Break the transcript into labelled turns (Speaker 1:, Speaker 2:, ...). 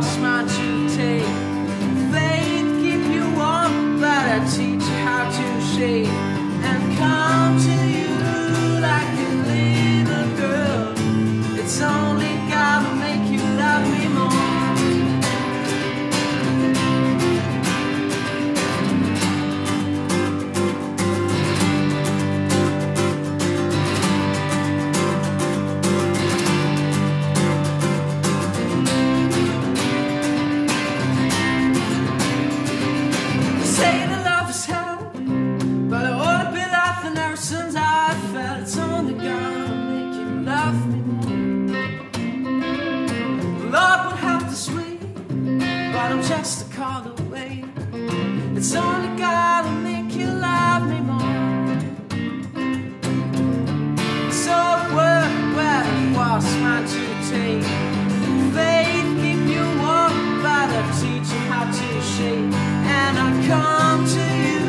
Speaker 1: course mine to take. Faith keep you warm, but I teach how to shave. since I felt it's only gonna make you love me more. Love would help to sweep, but I'm just a call away. It's only gonna make you love me more. So where, where was my to take? Faith keep you warm, but I teach you how to shake, and I come to you.